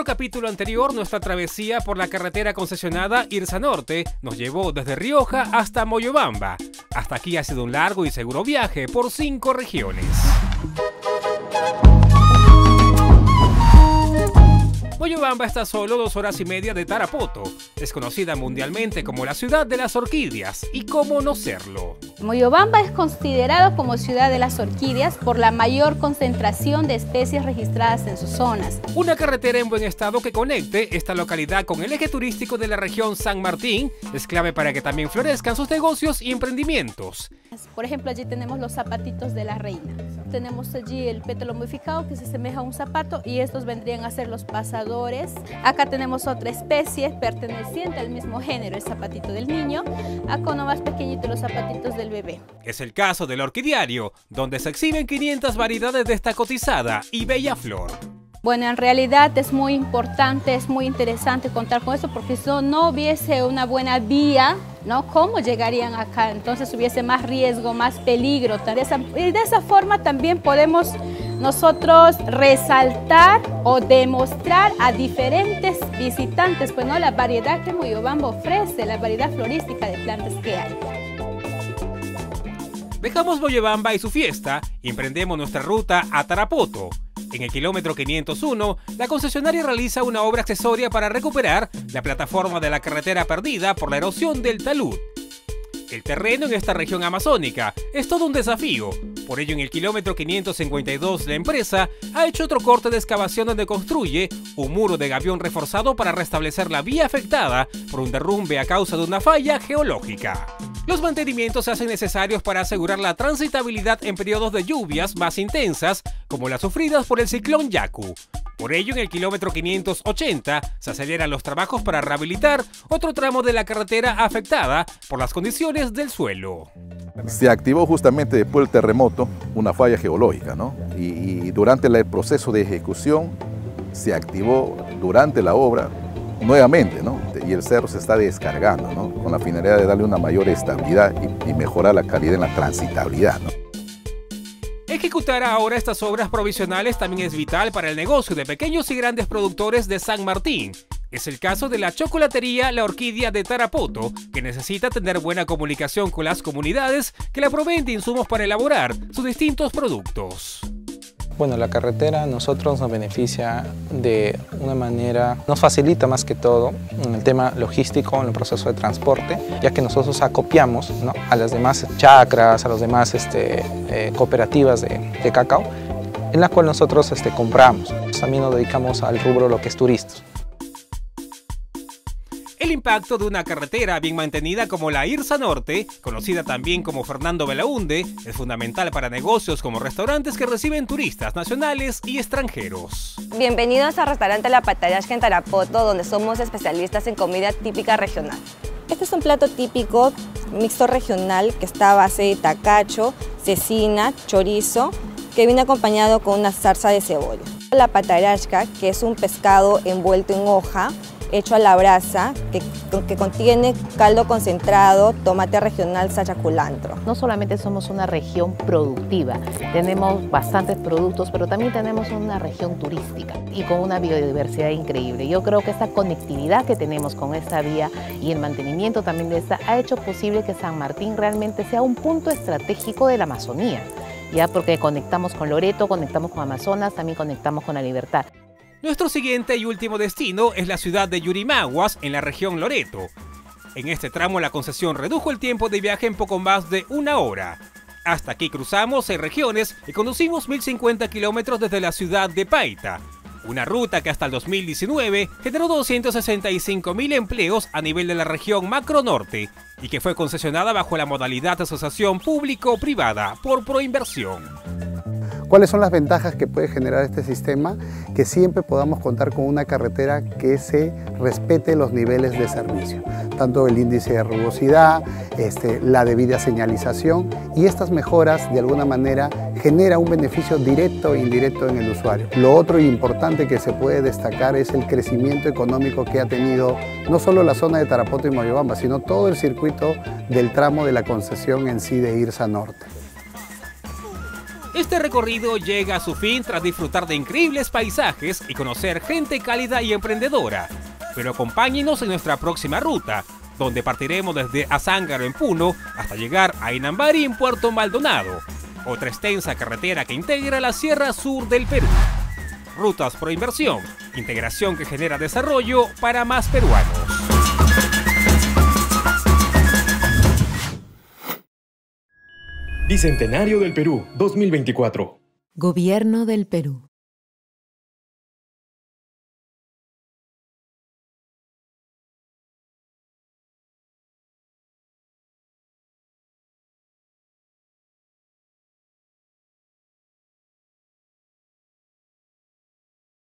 nuestro capítulo anterior, nuestra travesía por la carretera concesionada Irsa Norte nos llevó desde Rioja hasta Moyobamba. Hasta aquí ha sido un largo y seguro viaje por cinco regiones. Moyobamba está solo dos horas y media de Tarapoto. Es conocida mundialmente como la ciudad de las orquídeas. ¿Y cómo no serlo? Moyobamba es considerado como ciudad de las orquídeas por la mayor concentración de especies registradas en sus zonas. Una carretera en buen estado que conecte esta localidad con el eje turístico de la región San Martín es clave para que también florezcan sus negocios y emprendimientos. Por ejemplo, allí tenemos los zapatitos de la reina. Tenemos allí el pétalo modificado que se asemeja a un zapato y estos vendrían a ser los pasadores. Acá tenemos otra especie perteneciente al mismo género, el zapatito del niño. Acá uno más pequeñito, los zapatitos del bebé. Es el caso del orquidiario, donde se exhiben 500 variedades de esta cotizada y bella flor. Bueno, en realidad es muy importante, es muy interesante contar con eso porque si no hubiese una buena vía, ¿no? ¿Cómo llegarían acá? Entonces hubiese más riesgo, más peligro. Y de esa forma también podemos nosotros resaltar o demostrar a diferentes visitantes, pues no la variedad que Moyobamba ofrece, la variedad florística de plantas que hay. Dejamos Moyobamba y su fiesta emprendemos nuestra ruta a Tarapoto. En el kilómetro 501, la concesionaria realiza una obra accesoria para recuperar la plataforma de la carretera perdida por la erosión del talud. El terreno en esta región amazónica es todo un desafío. Por ello, en el kilómetro 552, la empresa ha hecho otro corte de excavación donde construye un muro de gavión reforzado para restablecer la vía afectada por un derrumbe a causa de una falla geológica. Los mantenimientos se hacen necesarios para asegurar la transitabilidad en periodos de lluvias más intensas, como las sufridas por el ciclón Yaku. Por ello, en el kilómetro 580 se aceleran los trabajos para rehabilitar otro tramo de la carretera afectada por las condiciones del suelo. Se activó justamente después del terremoto una falla geológica, ¿no? Y, durante el proceso de ejecución se activó durante la obra nuevamente, ¿no? Y el cerro se está descargando, ¿no? Con la finalidad de darle una mayor estabilidad y, mejorar la calidad en la transitabilidad. Ejecutar ahora estas obras provisionales también es vital para el negocio de pequeños y grandes productores de San Martín. Es el caso de la chocolatería La Orquídea de Tarapoto, que necesita tener buena comunicación con las comunidades que la proveen de insumos para elaborar sus distintos productos. Bueno, la carretera a nosotros nos beneficia de una manera, nos facilita más que todo en el tema logístico, en el proceso de transporte, ya que nosotros acopiamos a las demás chacras, a las demás este, eh, cooperativas de, cacao, en la cual nosotros este, compramos. También nos dedicamos al rubro lo que es turistas. El impacto de una carretera bien mantenida como la Irsa Norte, conocida también como Fernando Belaunde, es fundamental para negocios como restaurantes que reciben turistas nacionales y extranjeros. Bienvenidos al restaurante La Patayashka en Tarapoto, donde somos especialistas en comida típica regional. Este es un plato típico mixto regional que está a base de tacacho, cecina, chorizo, que viene acompañado con una salsa de cebolla. La patayashka, que es un pescado envuelto en hoja, hecho a la brasa que, contiene caldo concentrado, tomate regional, salsa culantro. No solamente somos una región productiva, tenemos bastantes productos, pero también tenemos una región turística y con una biodiversidad increíble. Yo creo que esta conectividad que tenemos con esta vía y el mantenimiento también de esta ha hecho posible que San Martín realmente sea un punto estratégico de la Amazonía ya porque conectamos con Loreto, conectamos con Amazonas, también conectamos con la libertad. Nuestro siguiente y último destino es la ciudad de Yurimaguas, en la región Loreto. En este tramo la concesión redujo el tiempo de viaje en poco más de una hora. Hasta aquí cruzamos seis regiones y conducimos 1050 kilómetros desde la ciudad de Paita. Una ruta que hasta el 2019 generó 265.000 empleos a nivel de la región Macro Norte y que fue concesionada bajo la modalidad de asociación público-privada por proinversión. ¿Cuáles son las ventajas que puede generar este sistema? Que siempre podamos contar con una carretera que se respete los niveles de servicio, tanto el índice de rugosidad, este, la debida señalización y estas mejoras de alguna manera genera un beneficio directo e indirecto en el usuario. Lo otro importante que se puede destacar es el crecimiento económico que ha tenido no solo la zona de Tarapoto y Moyobamba, sino todo el circuito del tramo de la concesión en sí de Irsa Norte. Este recorrido llega a su fin tras disfrutar de increíbles paisajes y conocer gente cálida y emprendedora. Pero acompáñenos en nuestra próxima ruta, donde partiremos desde Azángaro en Puno hasta llegar a Inambari en Puerto Maldonado, otra extensa carretera que integra la Sierra Sur del Perú. Rutas por inversión, integración que genera desarrollo para más peruanos. Bicentenario del Perú 2024. Gobierno del Perú.